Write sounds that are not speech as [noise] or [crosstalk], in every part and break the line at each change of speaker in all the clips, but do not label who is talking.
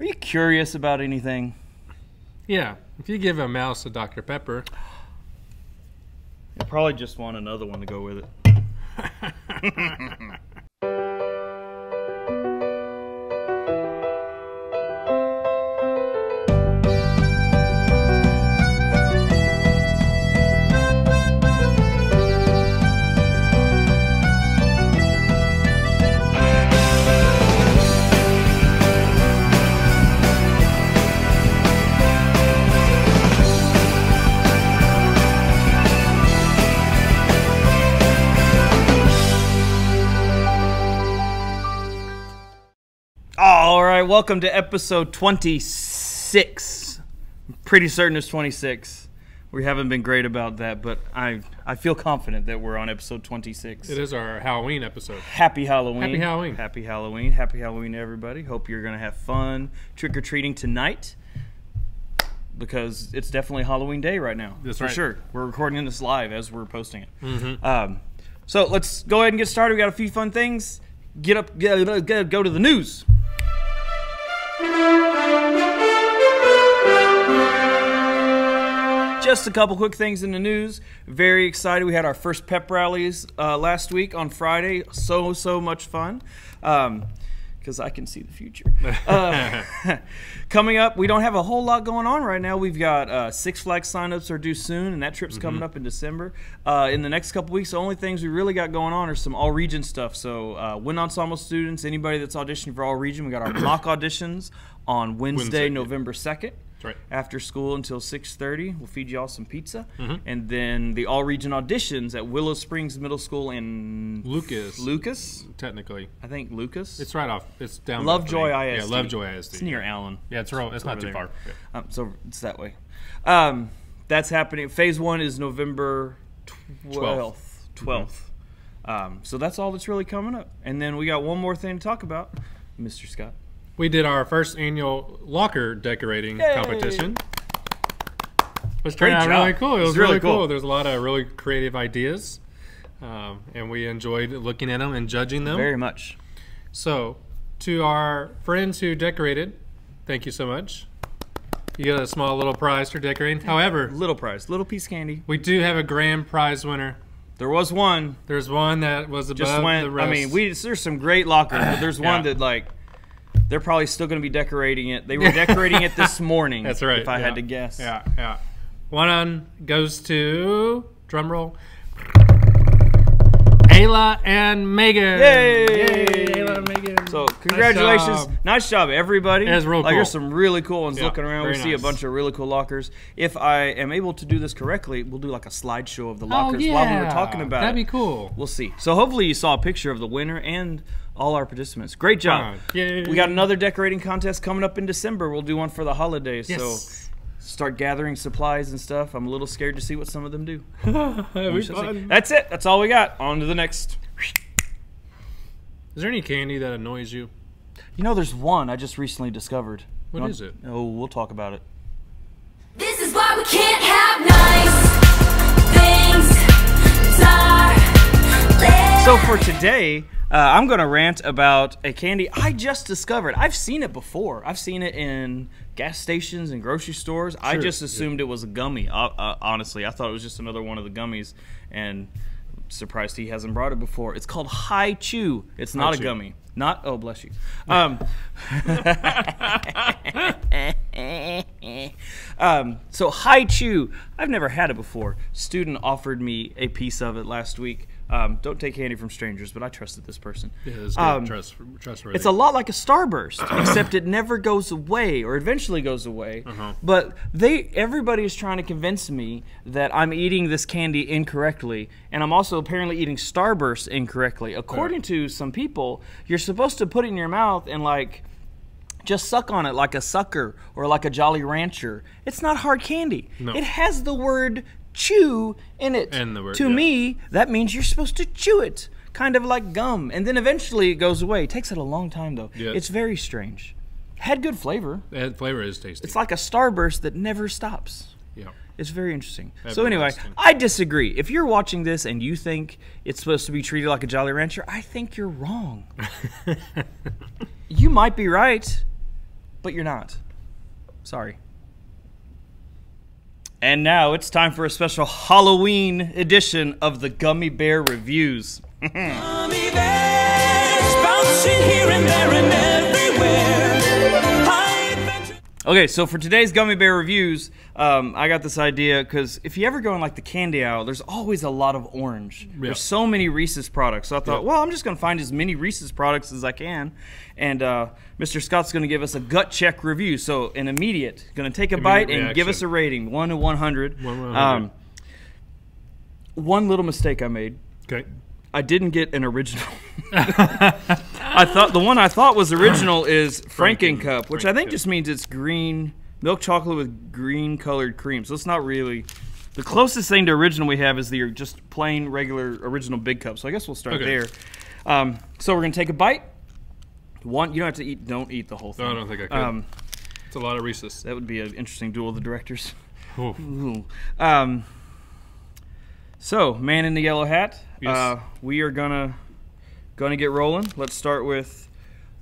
Are you curious about anything?
Yeah, if you give a mouse a Dr. Pepper,
You probably just want another one to go with it. [laughs] right, welcome to episode 26. I'm pretty certain it's 26. We haven't been great about that, but I I feel confident that we're on episode 26.
it is our Halloween episode.
Happy Halloween.
Happy Halloween.
Happy Halloween. Happy Halloween, everybody. Hope you're going to have fun trick or treating tonight because it's definitely Halloween day right now.
That's
for
right.
sure. We're recording this live as we're posting it.
Mm-hmm.
Um, so let's go ahead and get started. We got a few fun things. Get up, go, to the news. Just a couple quick things in the news. Very excited. We had our first pep rallies uh, last week on Friday. So, so much fun. Because I can see the future. Uh, [laughs] coming up, we don't have a whole lot going on right now. We've got uh, Six Flags signups are due soon, and that trip's coming up in December. Uh, in the next couple weeks, the only things we really got going on are some all region stuff. So, uh, wind ensemble students, anybody that's auditioning for all region, we got our [coughs] mock auditions on Wednesday,
Wednesday.
November 2nd
That's right.
after school until 6.30 we'll feed you all some pizza
Mm-hmm.
and then the all region auditions at willow springs middle school in
Lucas,
lucas
technically.
i think lucas
It's right off. It's down.
lovejoy ISD.
Yeah, Lovejoy ISD.
it's near allen
Yeah, it's real. It's not too
there.
far. Yeah.
um, so it's that way um, that's happening phase one is november 12th 12th um, so that's all that's really coming up and then we got one more thing to talk about mr scott
We did our first annual locker decorating
Yay!
competition. It
was
turned out really cool. It was really,
really
cool.
cool.
There's a lot of really creative ideas, um, and we enjoyed looking at them and judging them.
very much
So, to our friends who decorated, thank you so much. You get a small little prize for decorating. However,
little prize little piece of candy
we do have a grand prize winner.
there was one
There's one that was above
just went.
the rest.
I mean, we there's some great lockers, but there's [coughs] one
Yeah.
that like they're probably still going to be decorating it. They were decorating it this [laughs] morning.
That's right.
If I
yeah.
had to guess.
Yeah, yeah. One on goes to drum roll. Ayla and Megan.
Yay!
Ayla and Megan.
So congratulations,
job.
nice job, everybody.
It was real
Like, There's
cool.
some really cool ones
Yeah,
looking around. We
very
see a bunch of really cool lockers. If I am able to do this correctly, we'll do like a slideshow of the
Oh,
lockers
yeah.
while we were talking about
That'd
it.
be cool.
We'll see. So hopefully you saw a picture of the winner and all our participants. Great job.
Fun.
We got another decorating contest coming up in December. We'll do one for the holidays.
Yes.
So start gathering supplies and stuff. I'm a little scared to see what some of them do. [laughs]
That'd be
We shall see.
fun.
That's it. That's all we got. On to the next.
Is there any candy that annoys you?
You know, there's one I just recently discovered.
What
What
is
is
it?
Oh, we'll talk about it.
This is why we can't have nice things.
So for today, uh, I'm going to rant about a candy I just discovered. I've seen it before. I've seen it in gas stations and grocery stores. I
Sure,
just
yeah.
assumed it was a gummy. Uh, uh, honestly, I thought it was just another one of the gummies, and surprised he hasn't brought it before. It's called Hi-Chew. It's not a
Chew.
gummy. Not oh bless you. Um, um, so Hi-Chew, I've never had it before. Student offered me a piece of it last week. Um, don't take candy from strangers, but I trusted this person.
Yeah, it's.
Um,
Trust, trustworthy.
It's a lot like a starburst, [coughs] except it never goes away, or eventually goes away.
Uh-huh.
But they, everybody is trying to convince me that I'm eating this candy incorrectly, and I'm also apparently eating starburst incorrectly. According to some people, you're supposed to put it in your mouth and like just suck on it like a sucker or like a Jolly Rancher. It's not hard candy.
No.
It has the word chew in it.
Word-
to
yeah.
me, that means you're supposed to chew it, kind of like gum, and then eventually it goes away. It takes it a long time though.
Yeah.
It's very strange. Had good flavor.
That flavor is tasty.
It's like a starburst that never stops.
yeah.
It's very interesting. so anyway,
Everlasting.
I disagree. If you're watching this and you think it's supposed to be treated like a Jolly Rancher, I think you're wrong. [laughs] you might be right, but you're not. Sorry. And now it's time for a special Halloween edition of the Gummy Bear Reviews.
Gummy bears bouncing here and there and everywhere.
Okay, so for today's Gummy Bear Reviews, um, I got this idea because if you ever go in like the candy aisle, there's always a lot of orange. There's so many Reese's products. So I thought,
Yeah.
well, I'm just going to find as many Reese's products as I can. And uh, Mr. Scott's going to give us a gut check review. So an immediate, going to take a bite and give us a rating, 1 to 100.
One 100.
Um, one little mistake I made.
Okay.
I didn't get an original. [laughs] I thought the one I thought was original is Franken
Franken-
Cup, which I think
Franken.
just means it's green milk chocolate with green colored cream. So it's not really the closest thing to original we have is the just plain regular original big cup. So I guess we'll start
Okay.
there. Um, so we're gonna take a bite. One, you don't have to eat. Don't eat the whole thing.
No, I don't think I could.
Um,
It's a lot of Reese's.
that would be an interesting duel of the directors. [laughs] Um, so, man in the yellow hat.
Yes.
Uh, we are gonna gonna get rolling. Let's start with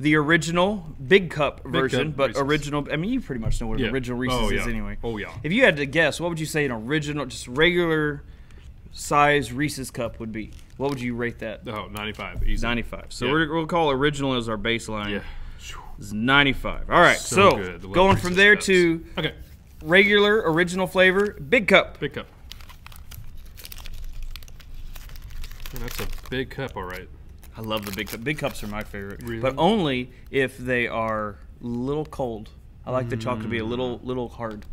the original big cup version,
cup
but
Reese's.
original. I mean, you pretty much know what
Yeah.
Oh, original Reese's
Oh,
is anyway.
Oh, yeah.
If you had to guess, what would you say an original, just regular size Reese's cup would be? What would you rate that?
Oh, 95. Easy.
95. So
Yeah.
we're, we'll call original as our baseline.
Yeah.
It's 95. All right.
So
So, going
Reese's
from there
Cups.
to
Okay.
regular original flavor, big cup.
Big cup. Man, that's a big cup, all right.
I love the big cup. Big cups are my favorite,
Really?
but only if they are a little cold. I like the chocolate to be a
Mm.
little little hard.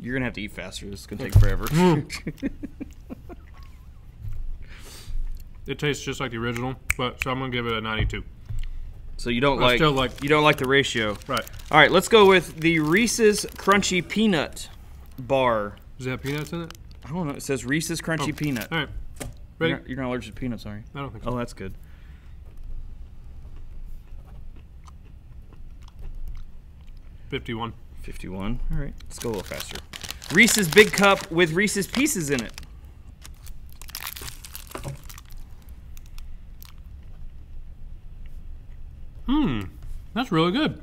You're gonna have to eat faster. This is gonna take [laughs] forever.
Mm. [laughs] It tastes just like the original, but so I'm gonna give it a 92.
so you don't
I
like,
still like-
you don't like the ratio.
Right.
All right, let's go with the Reese's Crunchy Peanut Bar.
Does it have peanuts in it?
I don't know. It says Reese's Crunchy
Oh,
Peanut.
All right.
You're not, you're not allergic to peanuts, are you?
I don't think so.
Oh, that's good.
Fifty-one.
51. All right, let's go a little faster. Reese's Big Cup with Reese's Pieces in it.
Hmm. That's really good.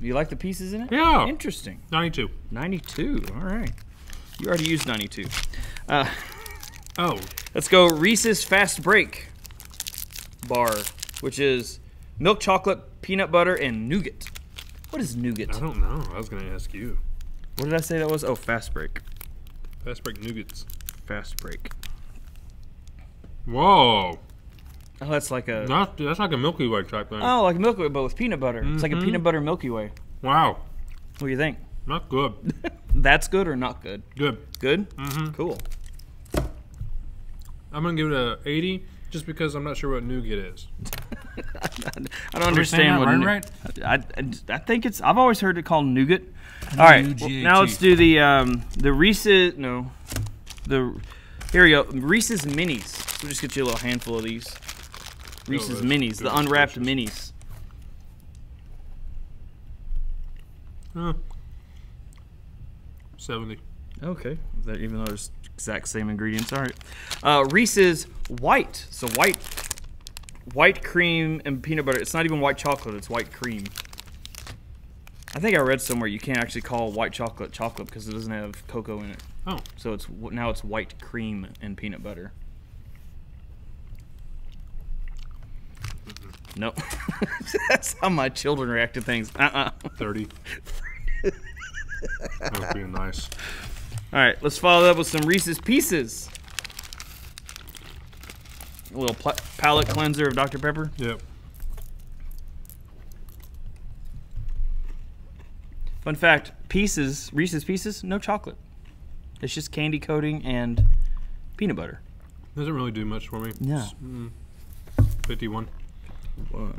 You like the pieces in it?
Yeah.
Interesting.
92.
92. All right. You already used 92. Uh, [laughs]
Oh.
Let's go Reese's Fast Break bar, which is milk chocolate, peanut butter, and nougat. What is nougat?
I don't know. I was gonna ask you.
What did I say that was? Oh, Fast Break.
Fast break nougats.
Fast Break.
Whoa.
Oh, that's like a
That's, that's like a Milky Way type thing.
oh, like a Milky Way, but with peanut butter. It's like a
Mhm.
peanut butter Milky Way.
Wow.
What do you think?
Not good. [laughs]
That's good or not good?
Good.
Good.
Mm -hmm.
Cool.
I'm gonna give it a 80 just because I'm not sure what nougat is. [laughs]
I don't understand what
right, right?
I, I, I think it's. I've always heard it called nougat. All right, well, now let's do the um, the Reese's. No, the here we go. Reese's minis. We'll just get you a little handful of these. Reese's
that's
minis, the unwrapped
delicious.
minis.
Uh, 70.
Okay, that, even though there's exact same ingredients. All right, uh, Reese's white. So white, white cream and peanut butter. It's not even white chocolate. It's white cream. I think I read somewhere you can't actually call white chocolate chocolate because it doesn't have cocoa in it.
Oh.
So it's now it's white cream and peanut butter. Nope. [laughs] That's how my children react to things. Uh-uh.
30. [laughs] that would be nice.
All right, let's follow that up with some Reese's Pieces. A little palate cleanser of Dr. Pepper.
Yep.
Fun fact: Pieces, Reese's Pieces, no chocolate. It's just candy coating and peanut butter.
Doesn't really do much for me. It's, mm, 51.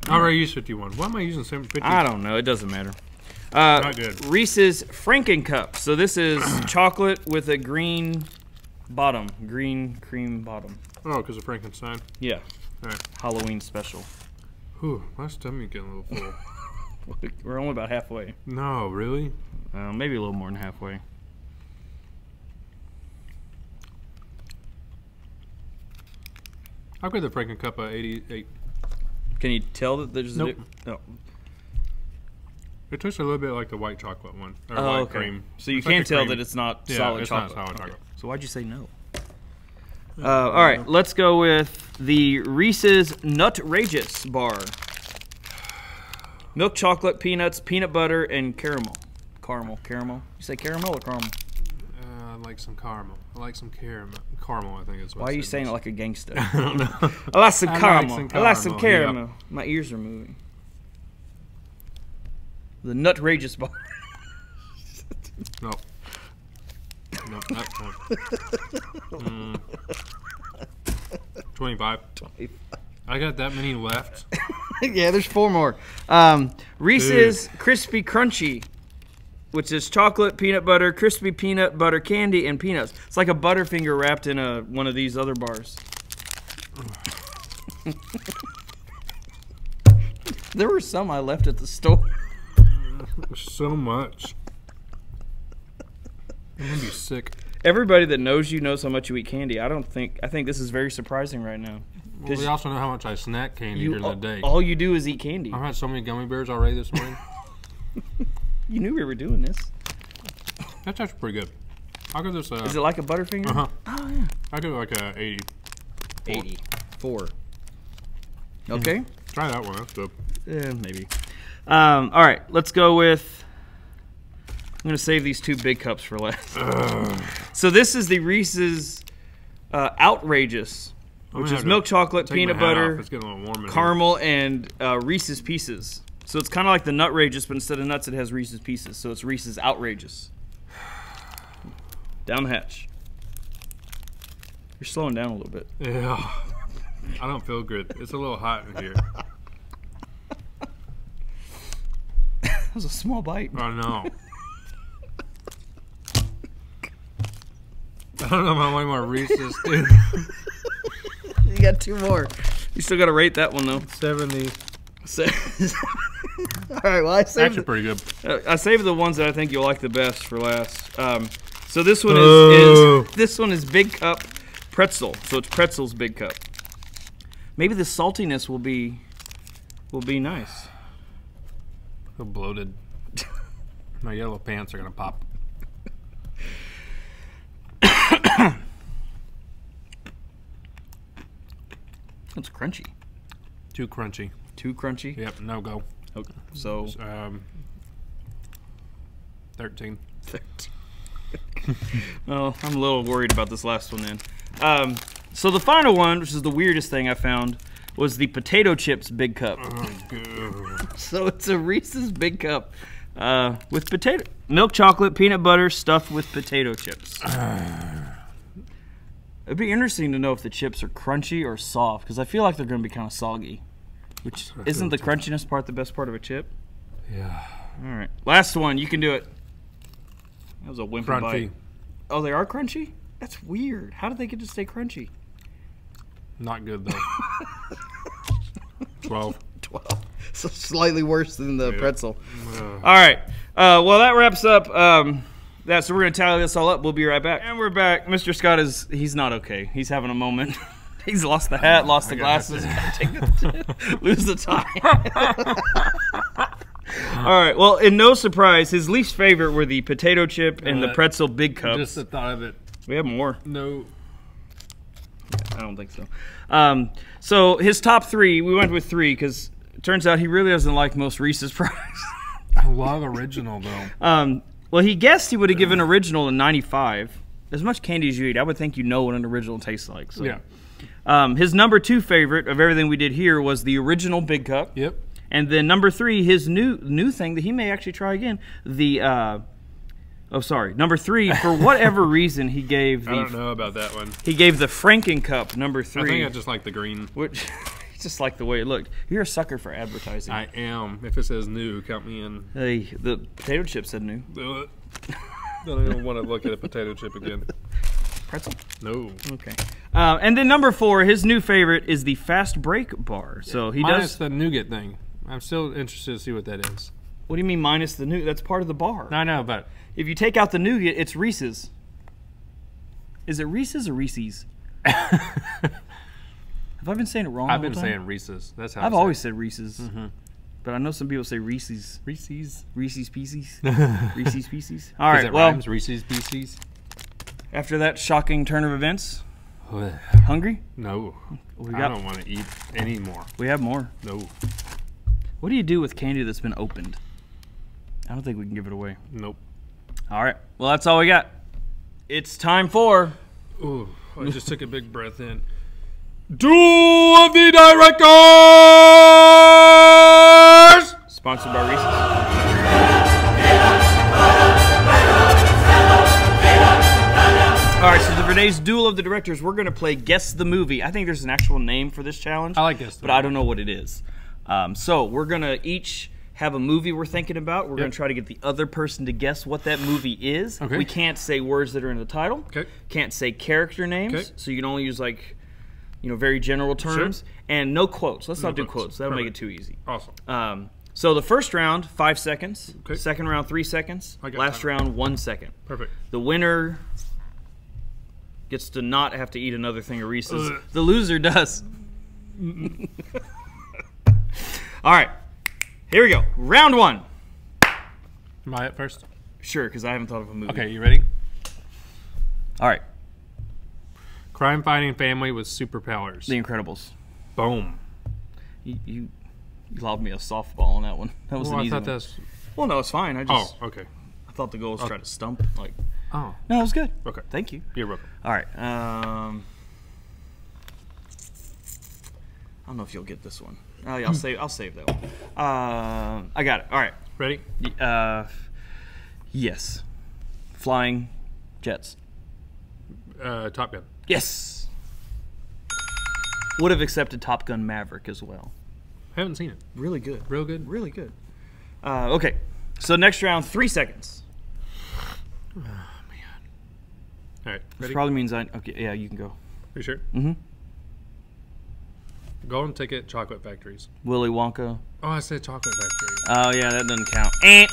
I already used 51. Why am I using 750?
I don't know. It doesn't matter. Uh,
Not good.
Reese's Franken Cup. So this is [clears throat] chocolate with a green bottom, green cream bottom.
Oh, because of Frankenstein.
Yeah,
All right.
Halloween special.
Whew, my stomach getting a little full. [laughs]
We're only about halfway.
no, really?
Uh, maybe a little more than halfway.
I'll give the Franken Cup a 88.
Can you tell that there's
Nope.
a no.
It tastes a little bit like the white chocolate one. Or
Oh,
white
okay.
cream.
So you
It's like
can
a
tell
cream.
that it's not
Yeah,
solid
it's not
chocolate. Okay. So why'd you say no? Uh, all right, let's go with the Reese's Nutrageous bar. Milk chocolate, peanuts, peanut butter, and caramel. Caramel, caramel. You say caramel or caramel?
Uh, I like some caramel. I like some caramel. Caramel, I think is what
Why
I
are you saying it like a gangster? [laughs]
I don't know.
I like some [laughs]
I like
caramel.
some
I like some
caramel,
caramel. My ears are moving. The Nutrageous bar. [laughs]
no. No, not. Mm. 25. I got that many left. [laughs]
yeah, there's four more. Um, Reese's Crispy Crunchy, which is chocolate, peanut butter, crispy peanut butter candy, and peanuts. It's like a Butterfinger wrapped in a one of these other bars. [sighs] [laughs] there were some I left at the store.
So much. I'm gonna be sick.
Everybody that knows you knows how much you eat candy. I don't think. I think this is very surprising right now.
Well, we also know how much I snack candy
You,
during the day.
all you do is eat candy.
I've had so many gummy bears already this morning. [laughs]
You knew we were doing this.
That's actually pretty good. I'll give this a.
Is it like a Butterfinger?
uh-huh.
Oh yeah.
I'll give it like a 80.
84. Okay.
Try that one. That's good.
Yeah, maybe. Um, all right, let's go with. I'm gonna save these two big cups for last. so this is the Reese's uh, outrageous, which is milk chocolate, peanut butter,
Off. It's getting a little warm in here.
caramel, and uh, Reese's Pieces. So it's kind of like the Nutrageous, but instead of nuts, it has Reese's Pieces. So it's Reese's outrageous. Down the hatch. You're slowing down a little bit.
Yeah. I don't feel good. It's a little hot in here. [laughs]
That was a small bite.
I know. [laughs] I don't know how many more Reese's, [laughs] dude.
You got two more. You still got to rate that one though.
70.
So, [laughs] all right. Well, I saved.
Actually, pretty good.
Uh, I saved the ones that I think you'll like the best for last. Um, so this one is, is this one is Big Cup pretzel. So it's pretzel's Big Cup. Maybe the saltiness will be will be nice.
So bloated. [laughs] My yellow pants are gonna pop. [coughs]
It's crunchy.
Too crunchy.
Too crunchy.
Yep, no go.
Okay. So
Um, 13. [laughs]
well, I'm a little worried about this last one then. Um, so the final one, which is the weirdest thing I found, was the potato chips Big Cup.
Oh. [laughs]
So it's a Reese's Big Cup uh, with potato, milk chocolate, peanut butter stuffed with potato chips. [sighs] It'd be interesting to know if the chips are crunchy or soft because I feel like they're going to be kind of soggy. Which isn't the crunchiness part the best part of a chip?
Yeah.
All right, last one. You can do it. That was a whimper
Crunchy.
bite. Oh, they are crunchy. That's weird. How did they get to stay crunchy?
Not good though. [laughs] 12.
Twelve. So slightly worse than the pretzel.
Uh,
All right. Uh, well, that wraps up um, that. So we're gonna tally this all up. We'll be right back. And we're back. Mr. Scott is he's not okay. He's having a moment. [laughs] he's lost the hat, lost the
got
glasses, the- [laughs] lose the tie. all right. Well, in no surprise, his least favorite were the potato chip and the
Uh,
pretzel big cups.
Just the thought of it.
we have more.
No.
I don't think so. Um, so his top three, we went with three because it turns out he really doesn't like most Reese's [laughs] fries.
I love original though.
Um, well, he guessed he would have given original a 95. As much candy as you eat, I would think you know what an original tastes like. So.
Yeah.
Um, his number two favorite of everything we did here was the original Big Cup.
Yep.
And then number three, his new new thing that he may actually try again. The uh, oh, sorry, number three. For whatever [laughs] reason, he gave the.
I don't know about that one.
he gave the Franken Cup number three.
I think I just like the green.
which [laughs] just like the way it looked. You're a sucker for advertising.
I am. If it says new, count me in.
hey, the potato chip said new. [laughs]
I don't even want to look at a potato chip again.
pretzel.
No.
Okay. Uh, and then number four, his new favorite is the fast break bar. So he
Minus
does.
the nougat thing. I'm still interested to see what that is.
What do you mean minus the new? That's part of the bar.
I know, but
If you take out the nougat, it's Reese's. Is it Reese's or Reese's? [laughs] Have I been saying it wrong?
I've been
time?
saying Reese's. That's how
I've always
it.
said Reese's. Mm-hmm. but I know some people say Reese's.
Reese's.
Reese's Pieces. [laughs] Reese's Pieces. All right. Well,
rhymes, Reese's Pieces.
after that shocking turn of events, hungry?
no.
We
I don't want to eat anymore.
We have more.
No.
What do you do with candy that's been opened? I don't think we can give it away.
Nope.
All right. Well, that's all we got. It's time for.
Ooh, I just took a big breath in. Duel of the Directors!
Sponsored by Reese's. All right, so for today's duel of the directors, we're going to play Guess the Movie. I think there's an actual name for this challenge.
I like Guess the
But I don't know what it is. Um, so we're going to each have a movie we're thinking about. We're going to try to get the other person to guess what that movie is.
Okay.
We can't say words that are in the title.
Okay.
Can't say character names.
Okay.
So you can only use like, you know, very general terms. And no quotes. Let's not do
quotes.
quotes. That'll make it too easy.
Awesome.
Um, so the first round, five seconds.
Okay.
Second round, three seconds.
I
Last
time.
round, one second.
Perfect.
The winner gets to not have to eat another thing of Reese's.
Ugh.
The loser does. [laughs] All right, here we go. Round one.
Am I at first?
Sure, because I haven't thought of a movie.
Okay, you ready?
All right,
Crime fighting family with superpowers.
The Incredibles.
Boom.
You, you, you lobbed me a softball on that one. That was
Well,
an
I
easy
thought
one.
that's.
Well, no, it's fine. I just.
Oh, okay.
I thought the goal was try to stump. Like,
Oh,
no, it was good.
okay.
Thank you.
You're welcome.
All right. Um, I don't know if you'll get this one. Oh, yeah, I'll save. I'll save that one. Um, I got it. All right.
Ready?
Uh, yes. Flying jets.
Uh, Top Gun.
Yes. Would have accepted Top Gun Maverick as well.
Haven't seen it.
Really good.
Real good.
Really good. Uh, okay. So next round, three seconds. Man.
All right.
Which
Ready?
probably means I. Okay. Yeah, you can go.
you sure?
Mhm.
Golden Ticket Chocolate Factories.
Willy Wonka.
Oh, I said Chocolate Factory.
Oh yeah, that doesn't count. Eh.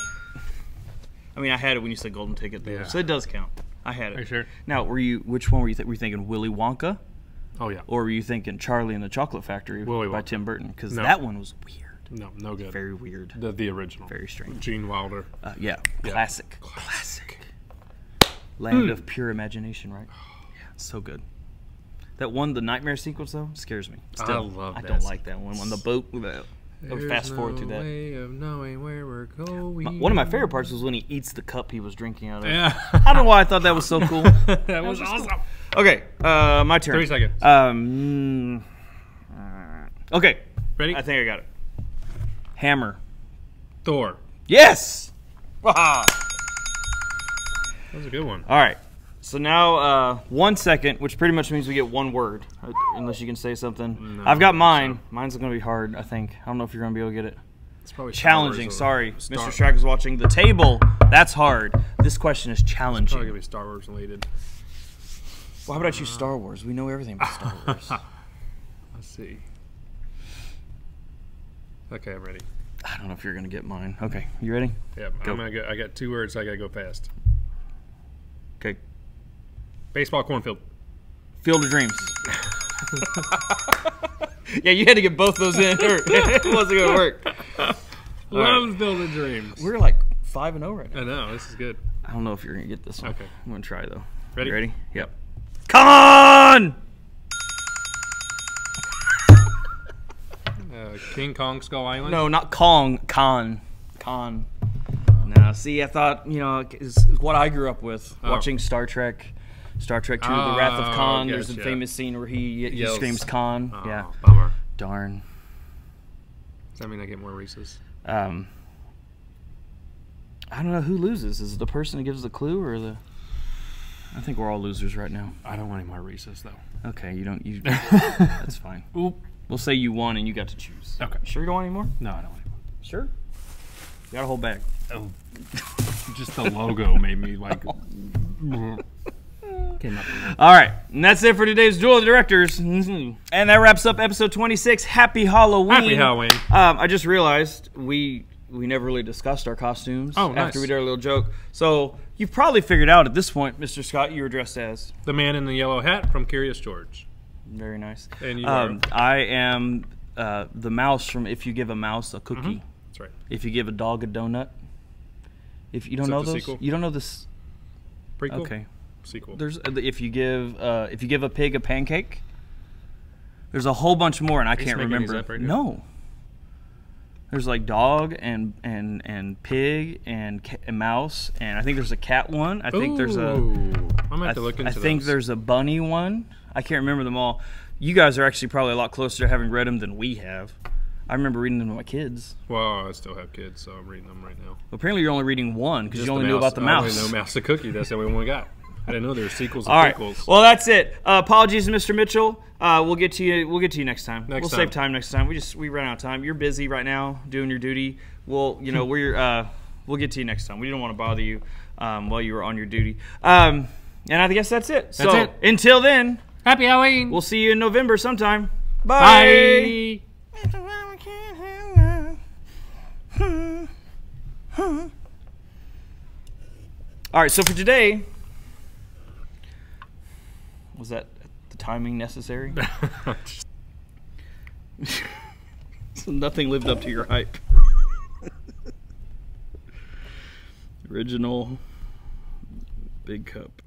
I mean, I had it when you said golden ticket there,
Yeah.
so it does count. I had it.
Are you sure?
Now, were you? Which one were you? Th- were you thinking Willy Wonka,
Oh yeah.
or were you thinking Charlie and the Chocolate Factory
Willy
by
Wonka.
Tim Burton? Because
No.
that one was weird,
No, no good.
very weird,
the the original.
very strange.
Gene Wilder.
Uh, yeah,
Yeah.
classic, classic. Land of pure imagination, right? [sighs] Yeah, so good. That one, the nightmare sequence though, scares me. Still,
love
I
that
don't like that one on the boat. The,
There's
fast forward
no
through that.
way of knowing where we're going.
My- one of my favorite parts was when he eats the cup he was drinking out of.
Yeah.
I don't know why I thought that was so cool. [laughs]
that was awesome.
Okay, uh, my turn.
Three seconds.
Um, okay,
Ready?
I think I got it. Hammer.
Thor.
Yes. Wow.
That was a good one.
All right. So now uh, one second, which pretty much means we get one word, uh, unless you can say something.
No,
I've got mine. Mine's going to be hard, I think. I don't know if you're going to be able to get it.
It's probably
Challenging. Sorry,
Star-
Mr. Strack is watching. The table. That's hard. This question is challenging.
Probably
challenging.
gonna be Star Wars related.
Well, how about you, Star Wars? We know everything about Star Wars. [laughs]
Let's see. Okay, I'm ready.
I don't know if you're going to get mine. Okay, you ready?
Yep,
Go.
I'm gonna go. I got two words. I gotta go fast.
Okay.
Baseball cornfield.
Field of Dreams. [laughs] yeah, you had to get both those in, or [laughs] [laughs] it wasn't gonna work.
Love Field of Dreams.
We're like five and zero right now.
I know this is good.
I don't know if you're gonna get this one.
Okay.
I'm gonna try though.
Ready?
You ready? Yep. Come on!
Uh, King Kong Skull Island.
No, not Kong. Khan. Khan. No, see, I thought you know is is what I grew up with
Oh.
watching Star Trek. Star Trek II: The Wrath of
Oh,
Khan. There's a famous scene where he, he
Yells.
screams Khan.
Oh,
Yeah.
Bummer.
Darn.
Does that mean I get more Reese's?
Um, I don't know who loses. Is it the person who gives the clue or the? I think we're all losers right now.
I don't want any more Reese's though.
Okay, you don't. You. [laughs] that's fine.
Oop.
We'll say you won and you got to choose.
Okay.
Sure you don't want any more?
No, I don't want any more.
Sure. You got a whole bag.
Oh, [laughs] just the logo made me like. [laughs] Came up.
All right, and that's it for today's Duel of the Directors. And that wraps up episode 26. Happy Halloween.
Happy Halloween.
Um, I just realized we we never really discussed our costumes
Oh, nice.
after we did our little joke. So you've probably figured out at this point, Mr. Scott, you were dressed as.
The man in the yellow hat from Curious George.
Very nice.
And you
um, I am uh, the mouse from If You Give a Mouse a Cookie.
That's right.
If you give a dog a donut. If you don't
Is
know those,
sequel?
you don't know this.
Prequel.
Okay.
Sequel.
There's uh, if you give uh, if you give a pig a pancake. There's a whole bunch more, and I can't
making these
remember.
right now?
no. There's like dog and and and pig and, ca- and mouse, and I think there's a cat one. I think there's a.
I'm gonna
I,
have to look into
I think
those.
there's a bunny one. I can't remember them all. You guys are actually probably a lot closer to having read them than we have. I remember reading them to my kids.
Well, I still have kids, so I'm reading them right now.
Apparently, you're only reading one because you only knew about the
I
mouse.
only know Mouse the Cookie. That's the only one we got. I didn't know there were sequels and
All right.
prequels.
Well, that's it. Uh, apologies, Mr. Mitchell. Uh, we'll get to you. We'll get to you next time.
Next
we'll
time.
save time next time. We just we ran out of time. You're busy right now doing your duty. We'll you know we're uh, we'll get to you next time. We don't want to bother you um, while you were on your duty. Um, and I guess that's it. so
it.
until then,
Happy Halloween.
we'll see you in November sometime. Bye.
Bye.
All right, so for today, was that the timing necessary? [laughs] so nothing lived up to your hype. [laughs] Original big cup.